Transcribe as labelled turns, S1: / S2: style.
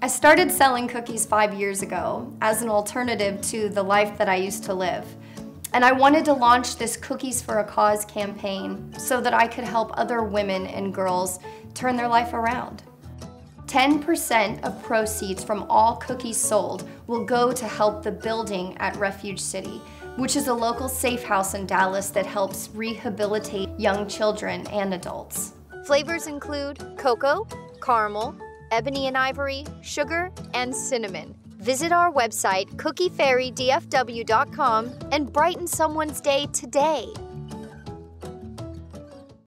S1: I started selling cookies five years ago as an alternative to the life that I used to live. And I wanted to launch this Cookies for a Cause campaign so that I could help other women and girls turn their life around. 10% of proceeds from all cookies sold will go to help the building at Refuge City, which is a local safe house in Dallas that helps rehabilitate young children and adults.
S2: Flavors include cocoa, caramel, ebony and ivory, sugar, and cinnamon. Visit our website, cookiefairydfw.com, and brighten someone's day today.